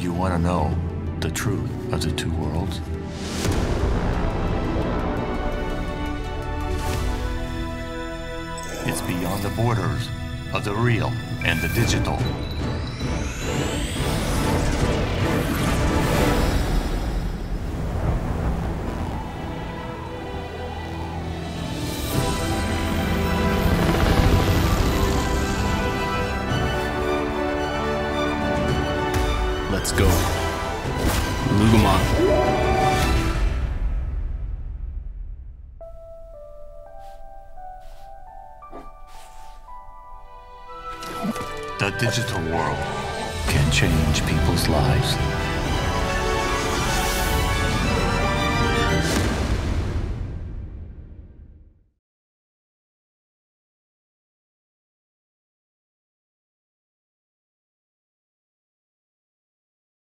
you want to know the truth of the two worlds? It's beyond the borders of the real and the digital. Let's go. Loogamon. The digital world can change people's lives.